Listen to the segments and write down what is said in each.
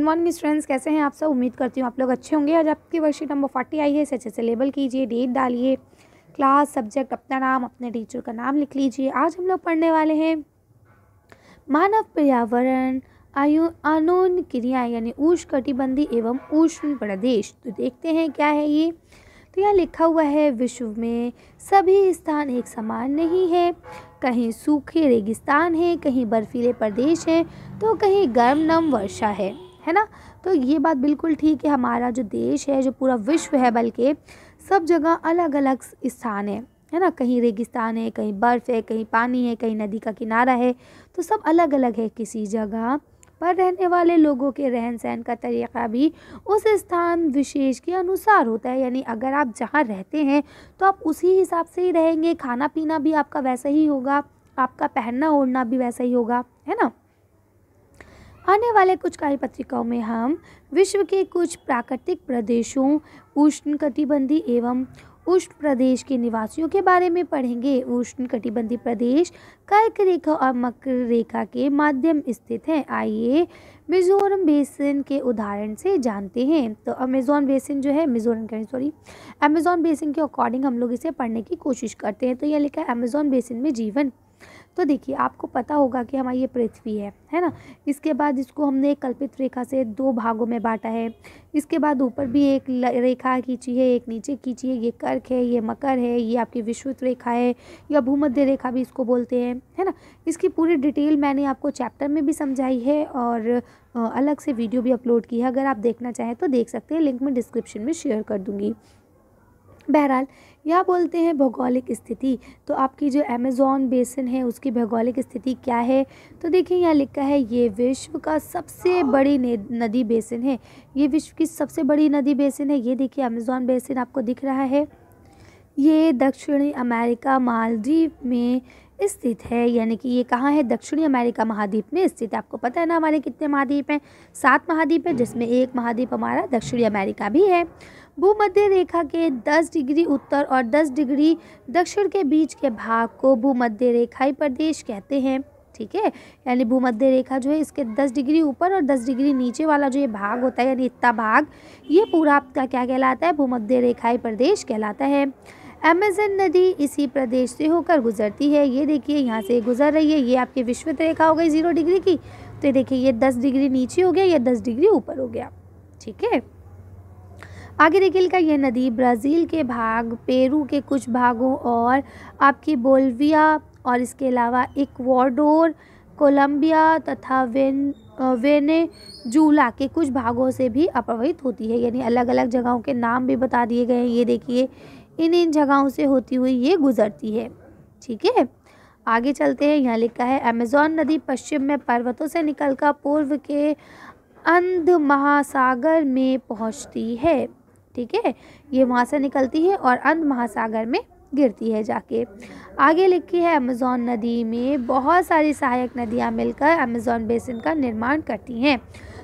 Good morning students कैसे हैं आप सब? उम्मीद करती हूँ आप लोग अच्छे होंगे। आज आपकी वर्कशीट नंबर फोर्टी आई है। इसे अच्छे से लेबल कीजिए डेट डालिए क्लास सब्जेक्ट अपना नाम, अपने टीचर का नाम लिख लीजिए। आज हम लोग पढ़ने वाले हैं मानव पर्यावरण, आयु, आनून क्रिया यानी उष्णकटिबंधी एवं उष्ण प्रदेश। तो देखते हैं क्या है ये। तो यहाँ लिखा हुआ है, विश्व में सभी स्थान एक समान नहीं है। कहीं सूखे रेगिस्तान है, कहीं बर्फीले प्रदेश हैं तो कहीं गर्म नम वर्षा है। है ना? तो ये बात बिल्कुल ठीक है, हमारा जो देश है, जो पूरा विश्व है बल्कि सब जगह अलग अलग स्थान है है ना? कहीं रेगिस्तान है, कहीं बर्फ़ है, कहीं पानी है, कहीं नदी का किनारा है तो सब अलग अलग है किसी जगह। पर रहने वाले लोगों के रहन सहन का तरीक़ा भी उस स्थान विशेष के अनुसार होता है। यानी अगर आप जहाँ रहते हैं तो आप उसी हिसाब से ही रहेंगे खाना पीना भी आपका वैसा ही होगा, आपका पहनना ओढ़ना भी वैसा ही होगा, है ना? आने वाले कुछ कार्य पत्रिकाओं में हम विश्व के कुछ प्राकृतिक प्रदेशों उष्णकटिबंधी एवं उष्ण प्रदेश के निवासियों के बारे में पढ़ेंगे। उष्ण कटिबंधी प्रदेश कर्क रेखा और मकर रेखा के माध्यम स्थित हैं। आइए मिजोरम बेसिन के उदाहरण से जानते हैं। तो अमेज़ोन बेसिन जो है, मिजोरम करें सॉरी अमेज़ोन बेसिन के अकॉर्डिंग हम लोग इसे पढ़ने की कोशिश करते हैं। तो यह लिखा है, अमेज़ोन बेसिन में जीवन तो देखिए, आपको पता होगा कि हमारी ये पृथ्वी है है ना? इसके बाद इसको हमने एक कल्पित रेखा से दो भागों में बांटा है। इसके बाद ऊपर भी एक रेखा खींची है, एक नीचे खींची है, ये कर्क है, ये मकर है, ये आपकी विश्वत रेखा है, या भूमध्य रेखा भी इसको बोलते हैं, है ना? इसकी पूरी डिटेल मैंने आपको चैप्टर में भी समझाई है और अलग से वीडियो भी अपलोड की है। अगर आप देखना चाहें तो देख सकते हैं, लिंक मैं डिस्क्रिप्शन में शेयर कर दूँगी। बहरहाल या बोलते हैं भौगोलिक स्थिति तो आपकी जो अमेज़ोन बेसन है, उसकी भौगोलिक स्थिति क्या है? तो देखिए, यहाँ लिखा है, ये विश्व का सबसे बड़ी नदी बेसन है। ये विश्व की सबसे बड़ी नदी बेसन है। ये देखिए अमेज़ोन बेसन आपको दिख रहा है। ये दक्षिणी अमेरिका, मालदीव में स्थित है, यानी कि ये कहाँ है? दक्षिणी अमेरिका महाद्वीप में स्थित है। आपको पता है ना हमारे कितने महाद्वीप हैं? सात महाद्वीप है, जिसमें एक महाद्वीप हमारा दक्षिणी अमेरिका भी है। भूमध्य रेखा के 10 डिग्री उत्तर और 10 डिग्री दक्षिण के बीच के भाग को भूमध्य रेखाई प्रदेश कहते हैं, ठीक है? यानी भूमध्य रेखा जो है, इसके 10 डिग्री ऊपर और 10 डिग्री नीचे वाला जो ये भाग होता है, यानी इतना भाग, ये पूरा आपका क्या कहलाता है? भूमध्य रेखाई प्रदेश कहलाता है। अमेजन नदी इसी प्रदेश से होकर गुजरती है। ये देखिए, यहाँ से गुजर रही है। ये आपकी विश्वत रेखा हो गई ज़ीरो डिग्री की। तो ये देखिए, ये दस डिग्री नीचे हो गया, या दस डिग्री ऊपर हो गया। ठीक है? आगे देखिए लिखा यह नदी ब्राज़ील के भाग, पेरू के कुछ भागों और आपकी बोल्विया और इसके अलावा इक्वाडोर, कोलंबिया तथा वेन वेनेजूला के कुछ भागों से भी अप्रभावित होती है। यानी अलग अलग जगहों के नाम भी बता दिए गए हैं। ये देखिए इन इन जगहों से होती हुई ये गुज़रती है। ठीक है? आगे चलते हैं। यहाँ लिखा है, अमेज़ॉन नदी पश्चिम में पर्वतों से निकलकर पूर्व के अंध महासागर में पहुँचती है। ठीक है? ये वहाँ से निकलती है और अंध महासागर में गिरती है जाके। आगे लिखी है, अमेज़ॉन नदी में बहुत सारी सहायक नदियाँ मिलकर अमेज़ॉन बेसिन का निर्माण करती हैं।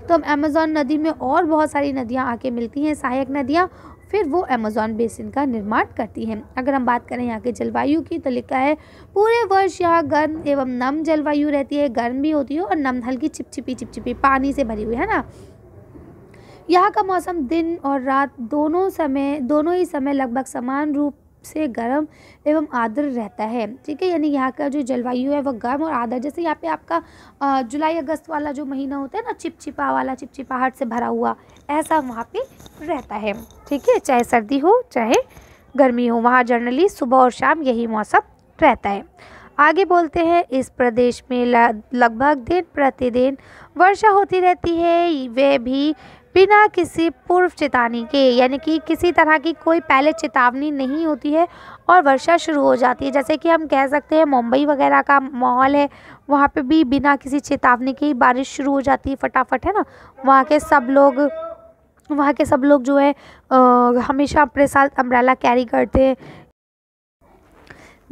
तो अमेज़ॉन नदी में और बहुत सारी नदियाँ आके मिलती हैं, सहायक नदियाँ फिर वो अमेज़ॉन बेसिन का निर्माण करती है। अगर हम बात करें यहाँ के जलवायु की तो लिखा है, पूरे वर्ष यहाँ गर्म एवं नम जलवायु रहती है। गर्म भी होती है और नम हल्की चिपचिपी चिपचिपी पानी से भरी हुई, है ना? यहाँ का मौसम दिन और रात दोनों समय, दोनों ही समय लगभग समान रूप से गर्म एवं आर्द्र रहता है, ठीक है? यानी यहाँ का जो जलवायु है वह गर्म और आर्द्र जैसे यहाँ पे आपका जुलाई, अगस्त वाला जो महीना होता है ना, चिपचिपा वाला, चिपचिपाहट से भरा हुआ, ऐसा वहाँ पे रहता है, ठीक है? चाहे सर्दी हो, चाहे गर्मी हो, वहाँ जनरली सुबह और शाम यही मौसम रहता है। आगे बोलते हैं, इस प्रदेश में लगभग दिन प्रतिदिन वर्षा होती रहती है, वे भी बिना किसी पूर्व चेतावनी के यानी कि किसी तरह की कोई पहले चेतावनी नहीं होती है और वर्षा शुरू हो जाती है। जैसे कि हम कह सकते हैं मुंबई वगैरह का माहौल है वहाँ पे भी बिना किसी चेतावनी के ही बारिश शुरू हो जाती है फटाफट है ना? वहाँ के सब लोग वहाँ के सब लोग जो है आ, हमेशा अपने साथ अम्ब्रेला कैरी करते हैं।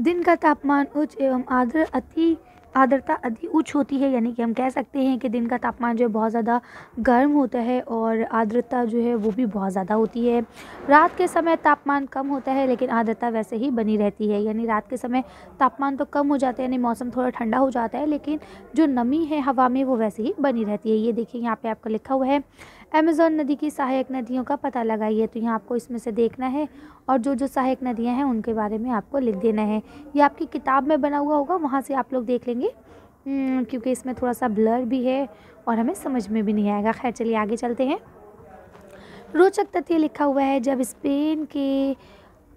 दिन का तापमान उच्च एवं आर्द्र अति आर्द्रता अधिक उच्च होती है, यानी कि हम कह सकते हैं कि दिन का तापमान जो है बहुत ज़्यादा गर्म होता है और आर्द्रता जो है वो भी बहुत ज़्यादा होती है। रात के समय तापमान कम होता है, लेकिन आर्द्रता वैसे ही बनी रहती है, यानी रात के समय तापमान तो कम हो जाता है, यानी मौसम थोड़ा ठंडा हो जाता है, लेकिन जो नमी है हवा में वो वैसे ही बनी रहती है। ये देखिए, यहाँ पर आपका लिखा हुआ है अमेज़ोन नदी की सहायक नदियों का पता लगाइए तो यहाँ आपको इसमें से देखना है और जो जो सहायक नदियाँ हैं, उनके बारे में आपको लिख देना है। ये आपकी किताब में बना हुआ होगा, वहाँ से आप लोग देख लेंगे। क्योंकि इसमें थोड़ा सा ब्लर भी है और हमें समझ में भी नहीं आएगा। खैर, चलिए आगे चलते हैं। रोचक तथ्य लिखा हुआ है, जब स्पेन के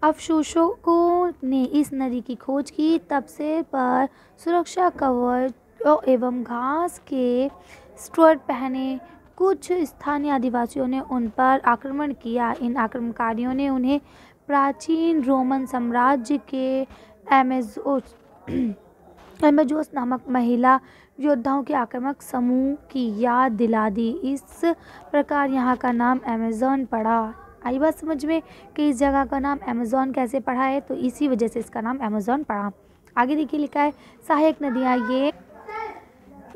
अवशोषकों ने इस नदी की खोज की, तब से पर सुरक्षा कवच एवं घास के स्टोर पहने कुछ स्थानीय आदिवासियों ने उन पर आक्रमण किया। इन आक्रमणकारियों ने उन्हें प्राचीन रोमन साम्राज्य के एमेजोस एमेजोस नामक महिला योद्धाओं के आक्रामक समूह की याद दिला दी। इस प्रकार यहाँ का नाम अमेज़ॉन पड़ा। आई बात समझ में कि इस जगह का नाम अमेजोन कैसे पड़ा है? तो इसी वजह से इसका नाम अमेज़ॉन पड़ा। आगे देखिए लिखा है, सहायक नदियाँ ये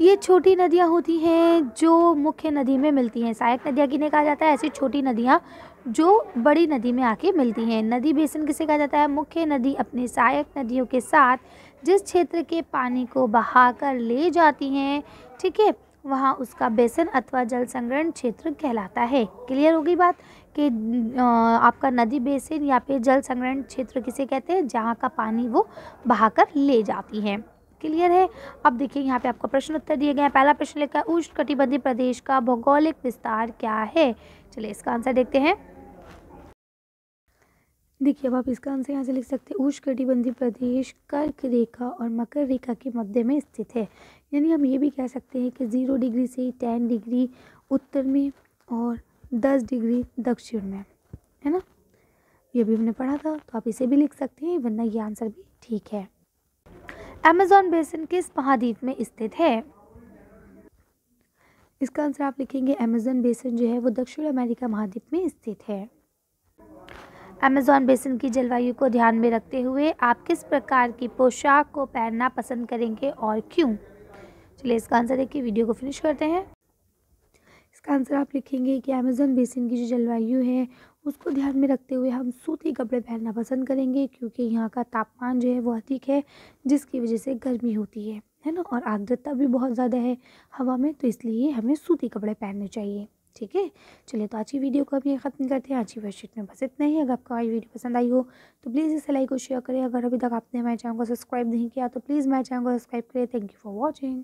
ये छोटी नदियाँ होती हैं जो मुख्य नदी में मिलती हैं। सहायक नदियाँ किन्हें कहा जाता है? ऐसी छोटी नदियाँ जो बड़ी नदी में आके मिलती हैं। नदी बेसिन किसे कहा जाता है? मुख्य नदी अपनी सहायक नदियों के साथ जिस क्षेत्र के पानी को बहाकर ले जाती हैं, ठीक है, वहाँ उसका बेसन अथवा जल संग्रहण क्षेत्र कहलाता है। क्लियर होगी बात कि आपका नदी बेसिन या फिर जल संग्रहण क्षेत्र किसे कहते हैं? जहाँ का पानी वो बहाकर ले जाती हैं। क्लियर है। अब देखिए, यहाँ पे आपको प्रश्न उत्तर दिए गए हैं। पहला प्रश्न लिखा है उष्ण कटिबंधीय प्रदेश का भौगोलिक विस्तार क्या है? चलिए, इसका आंसर देखते हैं। देखिए, अब आप इसका आंसर यहाँ से लिख सकते हैं। उष्ण कटिबंधीय प्रदेश कर्क रेखा और मकर रेखा के मध्य में स्थित है। यानी हम ये भी कह सकते हैं कि ज़ीरो डिग्री से टेन डिग्री उत्तर में और दस डिग्री दक्षिण में, है ना? ये भी हमने पढ़ा था तो आप इसे भी लिख सकते हैं, वरना ये आंसर भी ठीक है। अमेजॉन बेसिन किस महाद्वीप में स्थित है? इसका आंसर आप लिखेंगे अमेजॉन बेसिन जो है वो दक्षिण अमेरिका महाद्वीप में स्थित है। अमेजॉन बेसिन की जलवायु को ध्यान में रखते हुए आप किस प्रकार की पोशाक को पहनना पसंद करेंगे और क्यों? चलिए इसका आंसर देखिए, वीडियो को फिनिश करते हैं। इसका आंसर आप लिखेंगे कि अमेजोन बेसिन की जो जलवायु है उसको ध्यान में रखते हुए हम सूती कपड़े पहनना पसंद करेंगे, क्योंकि यहाँ का तापमान जो है वो अधिक है, जिसकी वजह से गर्मी होती है है ना? और आर्द्रता भी बहुत ज़्यादा है हवा में तो इसलिए हमें सूती कपड़े पहनने चाहिए, ठीक है? चलिए तो आज की वीडियो को अभी ख़त्म करते हैं। आज की वर्कशीट में बस इतना ही। अगर आपको आज वीडियो पसंद आई हो तो प्लीज़ इसे लाइक और शेयर करें। अगर अभी तक आपने हमारे चैनल को सब्सक्राइब नहीं किया तो प्लीज़ मेरे चैनल को सब्सक्राइब करें। Thank you for watching